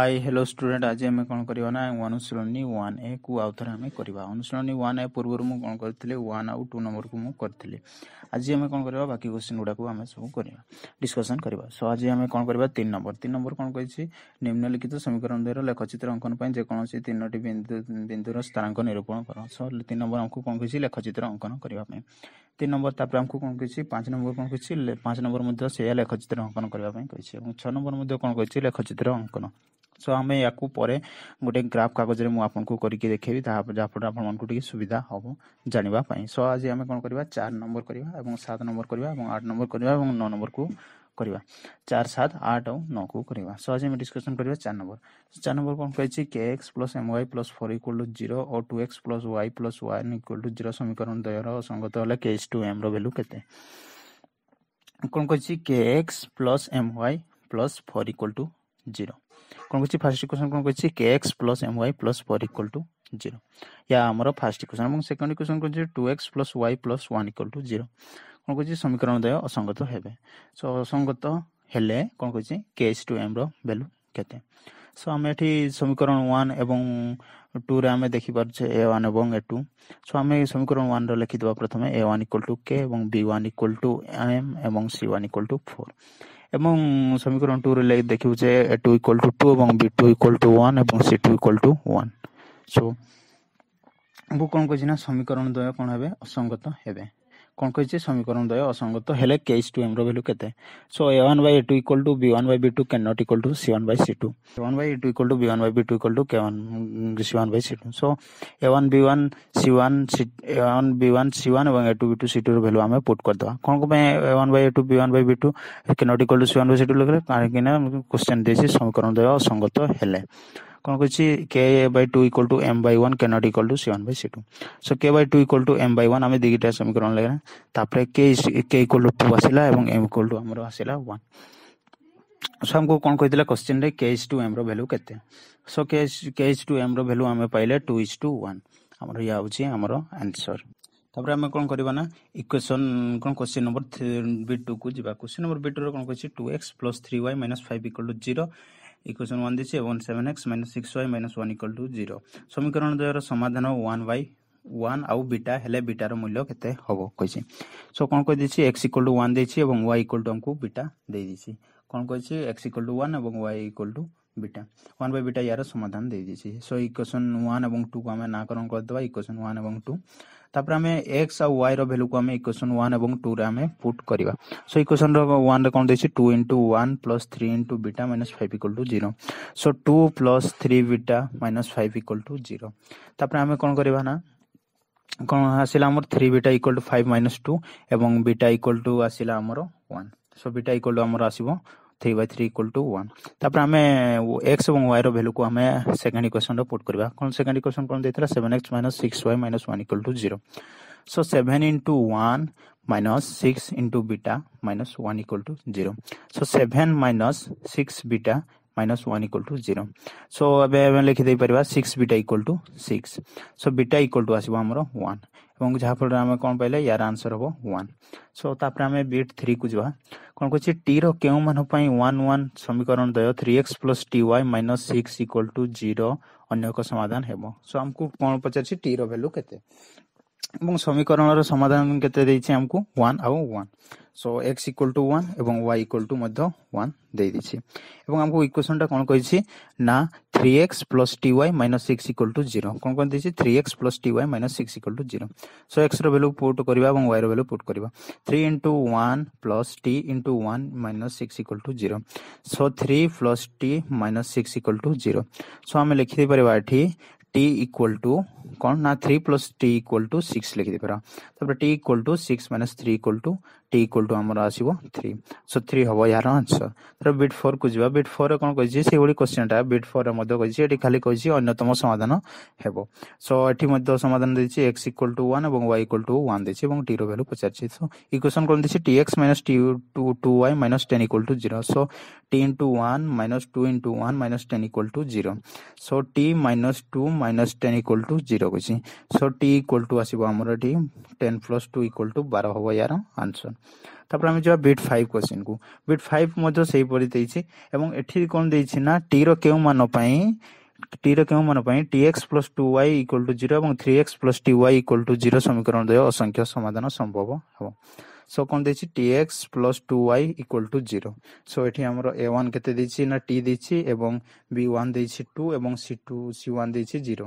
High hello student ଆଜି ଆମେ କ'ଣ କରିବା ନା ଅନୁଶୀଳନୀ ୱାନ୍ ଏ କୁ ଆଉ ଥରେ ଆମେ କରିବା ଅନୁଶୀଳନୀ ୱାନ୍ ଏ ପୂର୍ବରୁ ମୁଁ କ'ଣ କରିଥିଲି ୱାନ୍ ଆଉ ଟୁ ନମ୍ବରକୁ ମୁଁ କରିଥିଲି ଆଜି ଆମେ କ'ଣ କରିବା ବାକି କ୍ୱେଶ୍ଚିନ୍ ଗୁଡ଼ାକୁ ଆମେ ସବୁ କରିବା ଡିସ୍କସନ୍ କରିବା ସୋ ଆଜି ଆମେ କ'ଣ କରିବା ତିନି ନମ୍ବର ତିନି ନମ୍ବର କ'ଣ କହିଛି ନିମ୍ନଲିଖିତ ସମୀକରଣ ଦ୍ୱାରା ଲେଖଚିତ୍ର ଅଙ୍କନ ପାଇଁ ଯେକୌଣସି ତିନୋଟି ବିନ୍ଦୁ ବିନ୍ଦୁର ସ୍ଥାନାଙ୍କ ନିରୂପଣ କର ସୋ ତିନି ନମ୍ବର ଆମକୁ କ'ଣ କହିଛି ଲେଖଚିତ୍ର ଅଙ୍କନ କରିବା ପାଇଁ ତିନି ନମ୍ବର ତାପରେ ଆମକୁ କ'ଣ କହିଛି ପାଞ୍ଚ ନମ୍ବର କ'ଣ କହିଛି ପାଞ୍ଚ ନମ୍ବର ମଧ୍ୟ ସେଇଆ ଲେଖଚିତ୍ର ଅଙ୍କନ କରିବା ପାଇଁ କହିଛି ଏବଂ ଛଅ ନମ୍ବର ମଧ୍ୟ କ'ଣ କହିଛି ଲେଖଚିତ୍ର ଅଙ୍କନ ସୋ ଆମେ ୟାକୁ ପରେ ଗୋଟେ ଗ୍ରାଫ୍ କାଗଜରେ ମୁଁ ଆପଣଙ୍କୁ କରିକି ଦେଖେଇବି ତାହା ଯାହାଫଳରେ ଆପଣମାନଙ୍କୁ ଟିକେ ସୁବିଧା ହେବ ଜାଣିବା ପାଇଁ। ସୋ ଆଜି ଆମେ କ'ଣ କରିବା? ଚାରି ନମ୍ବର କରିବା ଏବଂ ସାତ ନମ୍ବର କରିବା ଏବଂ ଆଠ ନମ୍ବର କରିବା ଏବଂ ନଅ ନମ୍ବରକୁ କରିବା। ଚାରି ସାତ ଆଠ ଆଉ ନଅକୁ କରିବା। ସୋ ଆଜି ଆମେ ଡିସ୍କସନ୍ କରିବା ଚାରି ନମ୍ବର। ଚାରି ନମ୍ବର କ'ଣ କହିଛି? K x plus m y plus four equal to zero O two x plus y plus one equal to zero ସମୀକରଣ ଦ୍ୱୟର ସଙ୍ଗତ ହେଲେ କେ ଏଚ୍ ଟୁ ଏମ୍ର ଭ୍ୟାଲୁ କେତେ? କ'ଣ କହିଛି? K x plus m y plus four equal to zero কোন করছি ফার্স্ট ইকুয়েশন কোন করছি k x plus m y plus four equal to zero ইয়া আমার ফার্স্ট ইকুয়েশন এবং সেকেন্ড ইকুয়েশন করছি two x plus y plus one equal to zero কোন করছি সমীকরণ দ্বয় অসঙ্গত হবে সো অসঙ্গত হলে কোন করছি কে এস টু এম র ভ্যালু কেতে সো আমি এটি সমীকরণ ওয়ান এবং টুরে আমি দেখিপারছে এ ওয়ান এবং এ টু সো আমি সমীকরণ ওয়ানর লিখিদেবা প্রথমে a one equal to k এবং b one equal to m এবং c one equal to four ଏବଂ ସମୀକରଣ ଟୁ ରେ ଲାଗି ଦେଖିବୁ ଯେ a two equal to two ଏବଂ b two equal to one ଏବଂ c two equal to one so ମୁଁ କ'ଣ କହୁଛି ନା ସମୀକରଣ ଦ୍ୱୟ କ'ଣ ହେବେ? ଅସଙ୍ଗତ ହେବେ। କ'ଣ କହିଛି ସମୀକରଣ ଦ୍ୱୟ ଅସଙ୍ଗତ ହେଲେ କେସ୍ ଟୁ ଏମ୍ର ଭ୍ୟାଲୁ କେତେ so A one by A two equal to B one by B two can not equal to C one by C two A one by A two equal to B one by B two equal to K one C one by C two so A one B one C one C one A one B one C one A two B two C tour value ଆମେ put କରିଦେବା କ'ଣ ପାଇଁ A one by A two B one by B two K not equal to C one by C two ଲେଖିଲେ କାହିଁକି ନା question ଦେଇଛି ସମୀକରଣ ଦ୍ୱୟ ଅସଙ୍ଗତ ହେଲେ କ'ଣ କହିଛି k by two equal to m by one can not equal to c one by c two so k by two equal to m by one ଆମେ ଦୁଇଟା ସମୀକରଣ ଲେଖିଲା ତାପରେ k k equal to two ଆସିଲା ଏବଂ M equal to ଆମର ଆସିଲା one so ଆମକୁ କ'ଣ କହିଥିଲା କ୍ୱେଶ୍ଚିନ୍ରେ କେ ଇଚ୍ ଟୁ ଏମ୍ର ଭ୍ୟାଲୁ କେତେ? So k k is to ଏମ୍ର value ଆମେ ପାଇଲେ ଟୁ ଇଚ୍ ଟୁ ୱାନ୍ ଆମର ଇଏ ହେଉଛି ଆମର ଆନ୍ସର୍ ତାପରେ ଆମେ କ'ଣ କରିବା ନା? ଇକ୍ୱେସନ୍ କ'ଣ କ୍ୱେଶ୍ଚିନ୍ ନମ୍ବର ବି ଟୁକୁ ଯିବା। କ୍ୱେଶ୍ଚିନ୍ ନମ୍ବର ବି ଟୁରେ କ'ଣ କହିଛି two x plus three y minus five equal to zero equation one দিয়েছি এবং seven x minus six y minus one equal to zero সমীকরণ দ্বয়ের সমাধান ওয়ান বাই ওয়ান আউ বিটা হলে বিটার মূল্য কেতে হব কইছি সো কোন কই দিছি এক্স ইকুয়াল টু ওয়ান দিয়েছি এবং ওয়াই ইকুয়াল টু আমাকে বিটা দিয়ে দিয়েছি কোন কইছি এক্স ইকুয়াল টু ওয়ান এবং y equal to beta one by beta ইয়ার সমাধান দিয়ে দিয়েছি সো ইকুয়েশন ওয়ান এবং টু কু আমি নাকরণ করেদেবা ইকুয়েশন ওয়ান এবং টু তাপরে আমি এক্স আর ওয়াই র ভ্যালু কু আমি ইকুয়েশন ওয়ান এবং টু রে আমি পুট করিবা সো ইকুয়েশন র ওয়ান রে কোন দিয়েছি two into one plus three into beta minus five equal to zero so two plus three beta minus five equal to zero তাপরে আমি কোন করিবা না কোন আসিলা আমার three beta equal to five minus two এবং বিটা ইকুয়াল টু আসিলা আমার one so beta equal to আমার আসব three by three equal to वापस आम एक्स और वाइर भैल्यू को आम सेकेंड इक्वेशन रुट करवा। कौन सेकेंड इक्वेशन कौन देता है? Seven x minus six y minus one equal to zero so seven into one minus six into beta minus one equal to zero so seven minus six beta minus one equal to zero so M लिखिदे पार्बा six beta equal to six so beta equal to आसमर one जहाँफल कौन पाइले यार answer हम one so तापर आम beat three को जवा କ'ଣ କହୁଛି? ଟିର କେଉଁ ମାନ ପାଇଁ ୱାନ୍ ୱାନ୍ ସମୀକରଣ ଦ୍ୱୟ three x plus t y minus six equal to zero ଅନ୍ୟ ଏକ ସମାଧାନ ହେବ। ସୋ ଆମକୁ କ'ଣ ପଚାରିଛି? ଟିର ଭ୍ୟାଲୁ କେତେ? এবং সমীকরণের সমাধান কেতে দিয়েছে আমি ওয়ান আউ one so x equal to one এবং ওয়াই ইকুয়াল টু মধ্য ওয়ান দিয়ে দিয়েছি। এবং আমি ইকুয়েশনটা কোণ কেছি না three x plus t y minus six equal to zero কোণ কোণ দিয়েছি? Three x plus t y minus six equal to zero so x র ভ্যালু পুট করা এবং ওয়াই র ভ্যালু পুট করা three into one plus t into one minus six equal to zero so three plus t minus six equal to zero so আমি লিখি পারা এটি t equal to कौन ना three plus t equal to six लिख दे रहा तो t equal to six minus three equal to t equal to ଆମର ଆସିବ ଥ୍ରୀ ସୋ ଥ୍ରୀ ହବ ଏହାର ଆନ୍ସର ଧର ବିଟ୍ ଫୋର୍କୁ ଯିବା। ବିଟ୍ ଫୋର୍ରେ କ'ଣ କହିଛି? ସେଇଭଳି କୋଶ୍ଚିନ୍ଟା ବିଟ୍ ଫୋର୍ରେ ମଧ୍ୟ କହିଛି। ଏଠି ଖାଲି କହିଛି ଅନ୍ୟତମ ସମାଧାନ ହେବ। ସୋ ଏଠି ମଧ୍ୟ ସମାଧାନ ଦେଇଛି। ଏକ୍ସ ଇକ୍ୱାଲ୍ ଟୁ ୱାନ୍ ଏବଂ ୱାଇ ଇକ୍ୱାଲ୍ ଟୁ ୱାନ୍ ଦେଇଛି ଏବଂ ଟିର ଭ୍ୟାଲୁ ପଚାରିଛି। ସୋ ଇକ୍ୱେସନ୍ କ'ଣ ଦେଇଛି? T x minus t two two y minus ten equal to zero so t into one minus two into one minus ten equal to zero so t minus two minus ten equal to zero କହିଛି। So t equal to ଆସିବ ଆମର ଏଠି। Ten plus two equal to ବାର ହବ ଏହାର answer ତାପରେ ଆମେ ଯିବା ବିଟ୍ ଫାଇଭ୍ କ୍ୱେଶ୍ଚିନ୍କୁ ବିଟ୍ ଫାଇଭ୍ ମଧ୍ୟ ସେହିପରି ଦେଇଛି ଏବଂ ଏଠି କ'ଣ ଦେଇଛି ନା ଟିର କେଉଁ ମାନ ପାଇଁ ଟିର କେଉଁ ମାନ ପାଇଁ T X plus two Y equal to zero ଏବଂ three X plus T Y equal to zero ସମୀକରଣ ଦ୍ୱୟ ଅସଂଖ୍ୟ ସମାଧାନ ସମ୍ଭବ ହେବ সো কোন দিয়েছি T X plus two Y equal to zero so এটি আমার এ ওয়ান কেতে দিয়েছি না টি দিয়েছি এবং বি ওয়ান দিয়েছি টু এবং সি টু সি ওয়ান দিয়েছি জিরো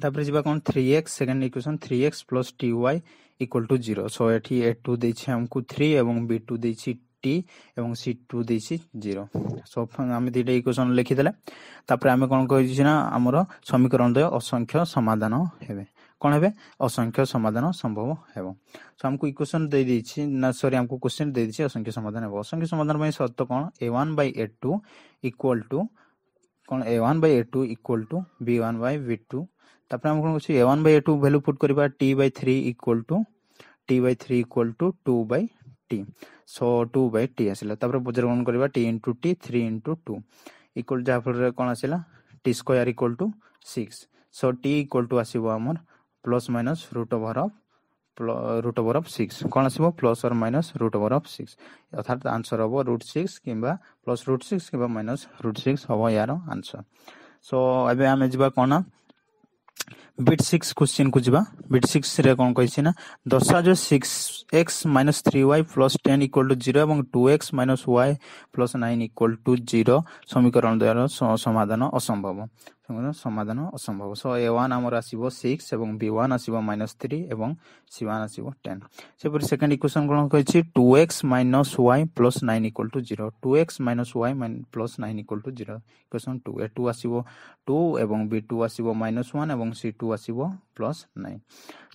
তারপরে যা কোন three X second equation three X plus T Y equal to zero so এটি এ টু দিয়েছি আমাকে থ্রি এবং বি টু দিয়েছি টি এবং সি টু দিয়েছি জিরো সো আমি দুইটা ইকুয়েশন লিখিদেলে তারপরে আমি কোন কইছি না আমার সমীকরণ দ্বয় অসংখ্য সমাধান হবে କ'ଣ ହେବେ ଅସଂଖ୍ୟ ସମାଧାନ ସମ୍ଭବ ହେବ ସୋ ଆମକୁ ଇକ୍ୱେସନ୍ ଦେଇଦେଇଛି ନା ସରି ଆମକୁ କ୍ୱେଶ୍ଚିନ୍ ଦେଇଦେଇଛି ଅସଂଖ୍ୟ ସମାଧାନ ହେବ ଅସଂଖ୍ୟ ସମାଧାନ ପାଇଁ ସର୍ତ୍ତ କ'ଣ A one by A two equal to କ'ଣ A one by A two equal to B one by B two তাপরে আমরা কোন কিছু a1 by a2 value put করিবা t by 3 equal to t by 3 equal to 2 by t so 2 by t আসিলা। তারপরে বুঝার কোন করিবা t into t 3 into 2 equal যা কোন আসিলা? T square equal to 6 so t equal to আসিব আমার plus minus root over of root over of 6 কোন আসিব? Plus or minus root over of 6 অর্থাৎ আনসার হ'ব রুট 6 কিংবা প্লাস রুট 6 কিংবা মাইনাস রুট 6 হবো ইয়ার আনসার সো এবে আমি যাবা কোন ବିଟ୍ ସିକ୍ସ କ୍ୱେଶ୍ଚିନ୍କୁ ଯିବା ବିଟ୍ ସିକ୍ସରେ କ'ଣ କହିଛି ନା ଦର୍ଶାଜ six x minus three y plus ten equal to zero ଏବଂ two x minus y plus nine equal to zero ସମୀକରଣ ଦ୍ୱାରା ସମାଧାନ ଅସମ୍ଭବ ସମାଧାନ ଅସମ୍ଭବ। ସୋ ଏ ୱାନ୍ ଆମର ଆସିବ ସିକ୍ସ ଏବଂ ବି ୱାନ୍ ଆସିବ ମାଇନସ୍ ଥ୍ରୀ ଏବଂ ସି ୱାନ୍ ଆସିବ ଟେନ୍। ସେପରି ସେକେଣ୍ଡ ଇକ୍ୱେସନ୍ କ'ଣ କହିଛି? Two x minus y plus nine equal to zero two x minus y plus nine equal to zero equation two a two ଆସିବ two ଏବଂ ବି two ଆସିବ minus one ଏବଂ C two ଆସିବ plus nine.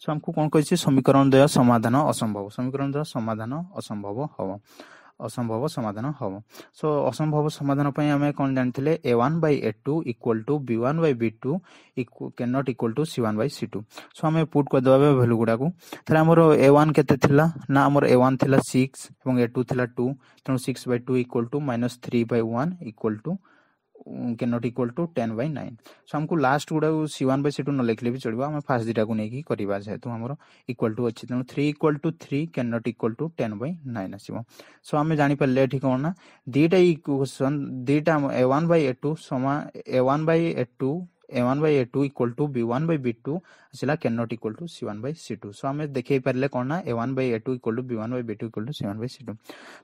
So ଆମକୁ କ'ଣ କହିଛି? ସମୀକରଣ ଦ୍ୱୟ ସମାଧାନ ଅସମ୍ଭବ। ସମୀକରଣ ଦ୍ୱୟ ସମାଧାନ ଅସମ୍ଭବ ହେବ। ଅସମ୍ଭବ ସମାଧାନ ହେବ। ସୋ ଅସମ୍ଭବ ସମାଧାନ ପାଇଁ ଆମେ କ'ଣ ଜାଣିଥିଲେ? A one by A two equal to B one by B two can not equal to C one by C two so ଆମେ ପୁଟ୍ କରିଦେବା ଭ୍ୟାଲୁ ଗୁଡ଼ାକୁ। ତାହେଲେ ଆମର ଏ ୱାନ୍ କେତେ ଥିଲା? ନା ଆମର ଏ ୱାନ୍ ଥିଲା ସିକ୍ସ ଏବଂ ଏ ଟୁ ଥିଲା ଟୁ ତେଣୁ six by two equal to minus three by one equal to can not equal to ten by nine so आमको लास्ट गुड़ा सी वन बै सी टू न लिखले भी चलो आम फास्ट दुटा को लेकिन करवा जेहेतु आम इक्वाल टू अच्छी तेणु three equal to three can not equal to ten by nine आसो सो आम जापर ये कौन ना। दुटा इक्वेसन दुटा ए वन बै ए टू समा a one by a two a1 by a2 equal to b1 by b2 ଆସିଲା cannot equal to c1 by c2 so ଆମେ ଦେଖେଇ ପାରିଲେ କ'ଣ ନା a1 by a2 equal to b1 by b2 equal to c1 by c2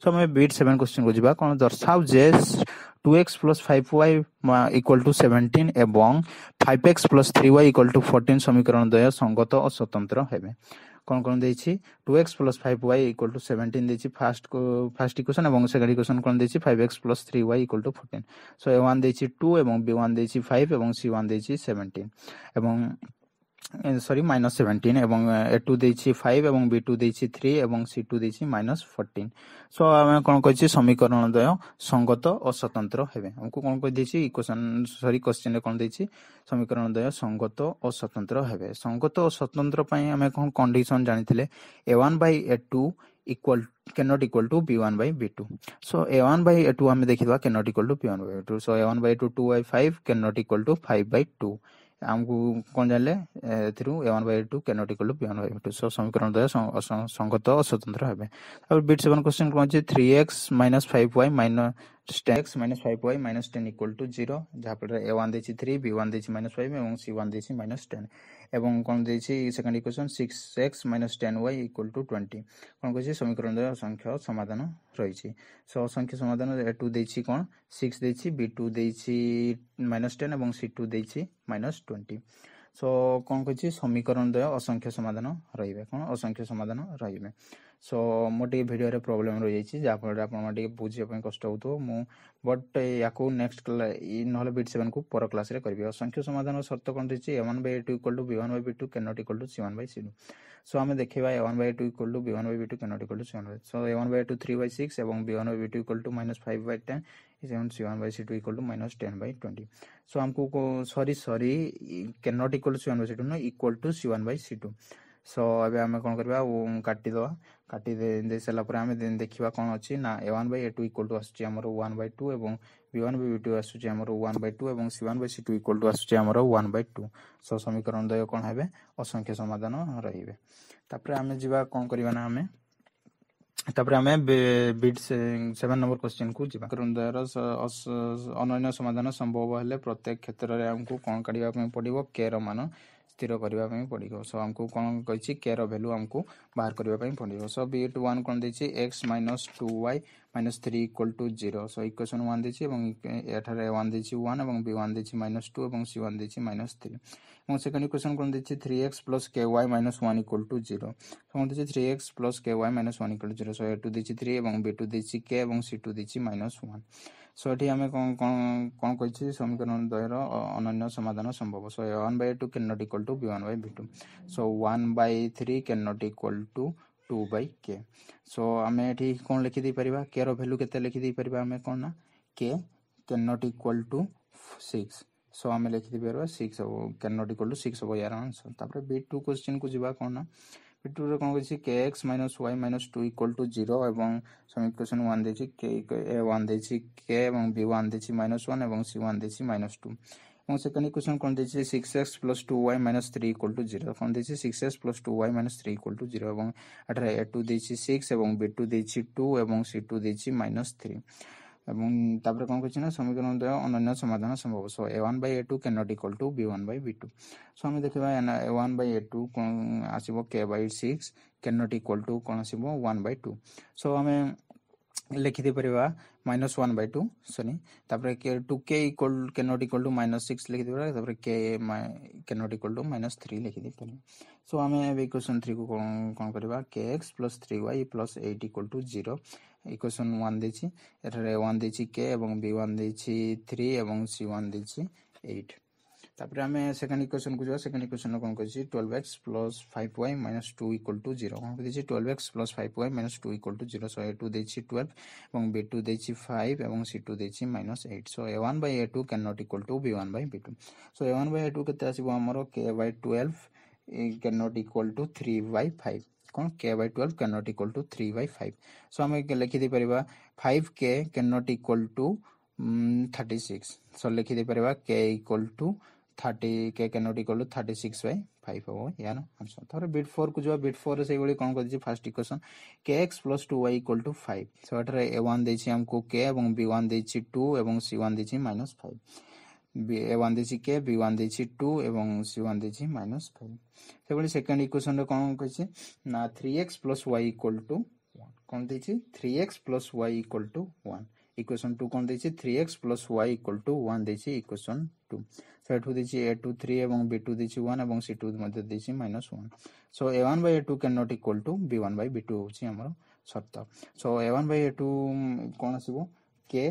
so ଆମେ bit 7 question କୁ ଯିବା କ'ଣ ଦର୍ଶାଉଛେ 2x 5y equal to 17 ଏବଂ 5x 3y equal to 14 ସମୀକରଣ ଦ୍ୱୟ ସଙ୍ଗତ ଓ ସ୍ୱତନ୍ତ୍ର ହେବେ କ'ଣ କ'ଣ ଦେଇଛି two x plus five y equal to seventeen ଦେଇଛି ଫାର୍ଷ୍ଟ ଫାର୍ଷ୍ଟ ଇକ୍ୱେସନ୍ ଏବଂ ସେକେଣ୍ଡ ଇକ୍ୱେସନ୍ କ'ଣ ଦେଇଛି five x plus three y equal to fourteen so a one ଦେଇଛି ଟୁ ଏବଂ ବି ୱାନ୍ ଦେଇଛି ଫାଇଭ୍ ଏବଂ ସି ୱାନ୍ ଦେଇଛି ସେଭେଣ୍ଟିନ୍ ଏବଂ সরি মাইনাস সেভেন্টিন এবং, এ টু দিয়েছি ফাইভ এবং বি টু দিয়েছি থ্রি এবং সি টু দিয়েছি মাইনাস ফোরটিন সো আমি কোণ করছি সমীকরণ দ্বয় সঙ্গত ও স্বতন্ত্র হবে। আমি কোণ করে দিয়েছি ইকুয়েশন সরি কোশ্চেন কোণ দিয়েছি সমীকরণ দ্বয় সঙ্গত ও স্বতন্ত্র হবে সঙ্গত ও স্বতন্ত্র পাই আমি কোন কন্ডিশন জানিলে a one by a two equal cannot equal to b1 by b2 so a1 by a2 हमें देखिए cannot equal to b1 by b2 so a1 by a2 2 by 5 cannot equal to 5 by 2 ଆମକୁ କ'ଣ ଜାଣିଲେ? ଏଥିରୁ a one by two cannot equal to p one by two ସମୀକରଣ ଦ୍ୱୟ ସଙ୍ଗତ ଓ ସ୍ୱତନ୍ତ୍ର ହେବେ। ତାପରେ ବିଟ୍ ସେଭେନ୍ କ୍ୱେଶ୍ଚିନ୍ କ'ଣ ଅଛି? Three x minus five y minus just tan x minus 5y minus 10 equal to 0 ଯାହାଫଳରେ a1 ଦେଇଛି 3 b1 ଦେଇଛି minus 5 ଏବଂ c1 ଦେଇଛି minus 10 এবং কোন ଦେଇଛି second equation 6x minus 10y equal to 20 কোন କହିଛି সমীকরণରେ অসংখ্য সমাধান ରହିଛି সো অসংখ্য সমাধান a2 ଦେଇଛି কোন 6 ଦେଇଛି b2 ଦେଇଛି minus 10 এবং c2 ଦେଇଛି minus 20 সো কোন କହିଛି সমীকরণ দ্বয় অসংখ্য সমাধান ରହିବେ কোন অসংখ্য সমাধান ରହିବେ ସୋ ମୋର ଟିକେ ଭିଡ଼ିଓରେ ପ୍ରୋବ୍ଲେମ୍ ରହିଯାଇଛି ଯାହାଫଳରେ ଆପଣମାନେ ଟିକେ ବୁଝିବା ପାଇଁ କଷ୍ଟ ହେଉଥିବ ମୁଁ ବଟ୍ ୟାକୁ ନେକ୍ସଟ ନହେଲେ ବିଟ୍ ସେଭେନକୁ ପର କ୍ଲାସ୍ରେ କରିବି ଆଉ ସଂଖ୍ୟ ସମାଧାନର ସର୍ତ୍ତ କ'ଣ ରହିଛି a one by a two equal to b one by b two can not equal to c one by c two so ଆମେ ଦେଖିବା a one by two equal to b one by b two can not equal to c one by so a one by two three by six ଏବଂ b one by b two equal to minus five by ten is equal c1 by c2 equal to minus 10 by 20 so हमको sorry sorry cannot equal to c1 by c2 no equal to c1 by c2 so ଏବେ ଆମେ କ'ଣ କରିବା? କାଟିଦେବା। କାଟି ଦେଇ ସାରିଲା ପରେ ଆମେ ଦେଖିବା କ'ଣ ଅଛି। ନା a one by a two equal to ଆସୁଛି ଆମର ୱାନ୍ ବାଇ ଟୁ ଏବଂ ବି ୱାନ୍ ବି ଟୁ ଆସୁଛି ଆମର ୱାନ୍ ବାଇ ଟୁ ଏବଂ c one by c two equal to ଆସୁଛି ଆମର ୱାନ୍ ବାଇ ଟୁ ସୋ ସମୀକରଣ ଦ୍ୱୟ କ'ଣ ହେବେ? ଅସଂଖ୍ୟ ସମାଧାନ ରହିବେ। ତାପରେ ଆମେ ଯିବା କ'ଣ କରିବା ନା ଆମେ? ତାପରେ ଆମେ ବିଟ୍ ସେଭେନ୍ ନମ୍ବର କ୍ୱେଶ୍ଚିନ୍କୁ ଯିବା। ଦ୍ୱୟର ଅନନ୍ୟ ସମାଧାନ ସମ୍ଭବ ହେଲେ ପ୍ରତ୍ୟେକ କ୍ଷେତ୍ରରେ ଆମକୁ କ'ଣ କାଢ଼ିବା ପାଇଁ ପଡ଼ିବ? କେର ମାନ। ସ୍ଥିର କରିବା ପାଇଁ ପଡ଼ିବ। ସୋ ଆମକୁ କ'ଣ କହିଛି? କେ ର ଭ୍ୟାଲୁ ଆମକୁ ବାହାର କରିବା ପାଇଁ ପଡ଼ିବ। ସୋ ବିଟ୍ ୱାନ୍ କ'ଣ ଦେଇଛି? X minus two y minus three equal to zero so equation one ଦେଇଛି ଏବଂ ଏଠାରେ ୱାନ୍ ଦେଇଛି ୱାନ୍ ଏବଂ ବି ୱାନ୍ ଦେଇଛି ମାଇନସ୍ ଟୁ ଏବଂ ସି ୱାନ୍ ଦେଇଛି ମାଇନସ୍ ଥ୍ରୀ এবং সেকেন্ড ইকুয়েশন কোন দিচ্ছে three X plus K Y minus one equal to zero কোন দিচ্ছে three X plus K Y minus one equal to zero so A two দিচ্ছি three এবং B two দিচ্ছি কে এবং সি টু দিচ্ছি মাইনাস ওয়ান সো এটি আমি କ'ଣ କହିଛି ସମୀକରଣ ଦ୍ୱୟର ଅନନ୍ୟ ସମାଧାନ ସମ୍ଭବ so A one by two can not equal to B one by B two so one by three can not equal to two by k so ଆମେ ଏଠି କ'ଣ ଲେଖିଦେଇପାରିବା କେର ଭ୍ୟାଲୁ କେତେ ଲେଖିଦେଇପାରିବା ଆମେ କ'ଣ ନା k can not equal to six so ଆମେ ଲେଖିଦେଇପାରିବା six ହେବ can not equal to six ହେବ ୟାର ଆନ୍ସର ତାପରେ ବି ଟୁ କ୍ୱେଶ୍ଚିନ୍କୁ ଯିବା କ'ଣ ନା ବି ଟୁରେ କ'ଣ କହିଛି k x minus y minus two equal to zero ଏବଂ ସମିକ୍ୱେସନ୍ ୱାନ୍ ଦେଇଛି କେ ଏ ୱାନ୍ ଦେଇଛି କେ ଏବଂ ବି ୱାନ୍ ଦେଇଛି ମାଇନସ୍ ୱାନ୍ ଏବଂ ସି ୱାନ୍ ଦେଇଛି ମାଇନସ୍ ଟୁ এবং সেকেন্ড ইকুয়েশন কোন দিয়েছে six X plus two Y minus three equal to zero কোন দিয়েছে six X plus two Y minus three equal to zero এবং এটার এ টু দিয়েছি সিক্স এবং বি টু দিয়েছি টু এবং সি টু দিয়েছি মাইনাস থ্রি এবং তারপরে କ'ଣ କହିଛି ନା ସମୀକରଣ ଦ୍ୱୟ ଅନନ୍ୟ ସମାଧାନ ସମ୍ଭବ so A one by A two can not equal to B one by B two so ଆମେ ଦେଖିବା A one by A two କ'ଣ ଆସିବ K by six can not equal to କ'ଣ ଆସିବ ୱାନ୍ ବାଇ ଟୁ ସୋ ଆମେ লিখিদেপা minus one by two sorry তাপরে two k equal k not equal to minus six লিখিদেবা তাপরে k k not equal to minus three লিখিদেইপার so আমি এবার equation three কু কম করা k x plus three y plus eight equal to zero equation one দিয়েছি এটার one দিয়েছি কে এবং বি ওয়ান দিয়েছি থ্রি এবং সি ওয়ান দিয়েছি এইট तापर आम सेकंड इक्वेशन को जो सेकंड इक्वेशन कौन कर twelve x plus five y minus two equal to zero कौन कर twelve x plus five y minus two equal to zero so a two देती ट्वेल्व और बे टू देती फाइव एवं सी टू देती minus eight so a one by a two can not equal to b one by b two so a one by a two के आसमर k by twelve can not equal to three by five कौन k by twelve can not equal to three by five so आम लिखिद five k can not equal to thirty six so लिखिदे par k equal to not equal to thirty six by five হব ইয়ার answer তাহলে bit four কু যা bit four সেইভাবে কোণ করছি first equation k x plus two y equal to five so এটারে a one দিয়েছি আমকু কে এবং বি ওয়ান দিয়েছি টু এবং সি ওয়ান দিয়েছি মাইনাস ফাইভ এ ওয়ান দিয়েছি কে বি ওয়ান দিয়েছি টু এবং সি ওয়ান দিয়েছি মাইনাস ফাইভ সেভাবে সেকেন্ড ইকুয়েশনরে কোণ কইছে না three x plus y equal to কোণ দিয়েছি three x plus y equal to equation two কোণ দিয়েছি three x plus y equal to one দিয়েছি ইকুয়েশন টু সো এটু দিয়েছি এ টু থ্রি এবং বি টু দিয়েছি ওয়ান এবং সি টু মধ্যে দিয়েছি minus one so a one by a two can not equal to b one by b two হচ্ছে আমার সর্ত so a one by a two কোণ আসব k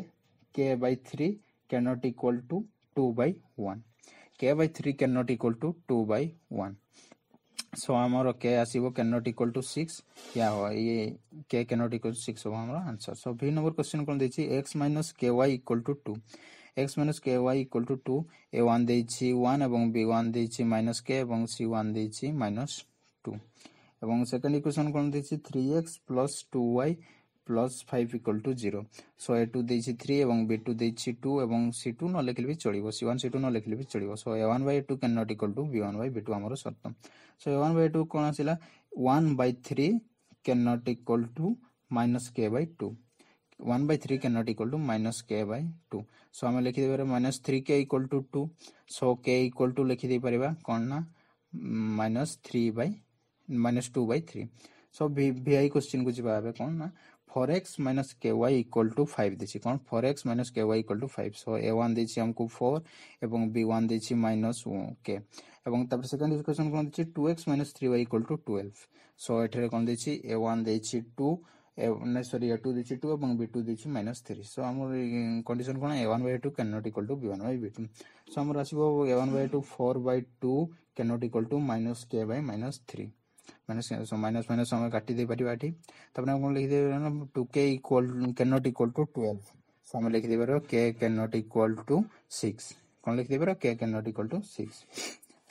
k by three can not equal to two by one k by three can not equal to two by one so আমার k আসব can not equal to six ইয়া ইয়ে k can not equal to six হব আমার answer so V number question কোন দিয়েছি x minus k y equal to two x minus k y equal to two a one দিয়েছি one এবং B one দিয়েছি minus k এবং C one দিয়েছি minus two এবং সেকেন্ড ইকুয়েশন কোন দিয়েছি three x plus two y plus five equal to zero so a two ଦେଇଛି three ଏବଂ ବି ଟୁ ଦେଇଛି ଟୁ ଏବଂ ସି ଟୁ ନ ଲେଖିଲେ ବି ଚଳିବ ସି ୱାନ୍ ସି ଟୁ ନ ଲେଖିଲେ ବି ଚଳିବ so a one by two can not equal to b one by b two ଆମର ସର୍ତ୍ତ so a one by two କ'ଣ ଆସିଲା one by three can not equal to minus k by two one by three can not equal to minus k by two so ଆମେ ଲେଖିଦେଇପାରିବା minus three k equal to two so k equal to ଲେଖିଦେଇପାରିବା କ'ଣ ନା minus three by minus two by three so V V I କୋଶ୍ଚିନ୍କୁ ଯିବା ଏବେ କ'ଣ ନା four x minus k y equal to five देसी कौन four x minus k y equal to five so a one देसी हमको फोर एवं B one देसी माइनस के এবং তারপরে সেকেন্ড ইকুয়েশন কোন দিচ্ছি? Two x minus three y equal to twelve so এটারে কোন দিচ্ছি? এ ওয়ান দিচ্ছি টু না সরি এ টু দিচ্ছি টু এবং বি টু দিচ্ছি মাইনাস থ্রি সো আমার কন্ডিশন কোন? A one by two can not equal to b one by b two so আমার আসব a one by two four by two can not equal to minus k by minus three ମାନେ minus minus ଆମେ କାଟି ଦେଇପାରିବା ଏଠି ତାପରେ ଆମେ କ'ଣ ଲେଖିଦେଇପାରିବା two k equal can not equal to twelve so ଆମେ ଲେଖିଦେଇପାରିବା k can not equal to six କ'ଣ ଲେଖିଦେଇପାରିବା k can not equal to six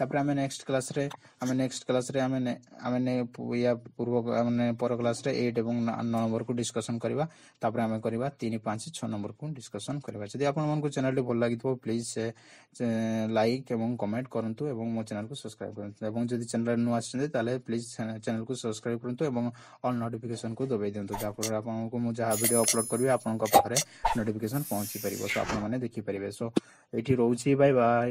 ତାପରେ ଆମେ ନେକ୍ସଟ କ୍ଲାସରେ ଆମେ ନେକ୍ସଟ କ୍ଲାସରେ ଆମେ ନେ- ଆମେ ନେ- ୟା ପୂର୍ବ ମାନେ ପର କ୍ଲାସରେ ଏଇଟ୍ ଏବଂ ନଅ ନମ୍ବରକୁ ଡିସ୍କସନ କରିବା ତାପରେ ଆମେ କରିବା ତିନି ପାଞ୍ଚ ଛଅ ନମ୍ବରକୁ ଡିସ୍କସନ କରିବା ଯଦି ଆପଣମାନଙ୍କୁ ଚ୍ୟାନେଲଟି ଭଲ ଲାଗିଥିବ ପ୍ଲିଜ ଲାଇକ୍ ଏବଂ କମେଣ୍ଟ କରନ୍ତୁ ଏବଂ ମୋ ଚ୍ୟାନେଲକୁ ସବସ୍କ୍ରାଇବ କରନ୍ତୁ। ଏବଂ ଯଦି ଚ୍ୟାନେଲ ନୂଆ ଆସିଛନ୍ତି ତାହେଲେ ପ୍ଲିଜ ଚ୍ୟାନେଲକୁ ସବସ୍କ୍ରାଇବ କରନ୍ତୁ ଏବଂ ଅଲ୍ ନୋଟିଫିକେସନକୁ ଦବାଇ ଦିଅନ୍ତୁ। ଯାହାଫଳରେ ଆପଣଙ୍କୁ ମୁଁ ଯାହା ଭିଡ଼ିଓ ଅପଲୋଡ କରିବି ଆପଣଙ୍କ ପାଖରେ ନୋଟିଫିକେସନ ପହଞ୍ଚି ପାରିବ ସୋ ଆପଣମାନେ ଦେଖିପାରିବେ। ସୋ ଏଇଠି ରହୁଛି ବାଇ ବାଇ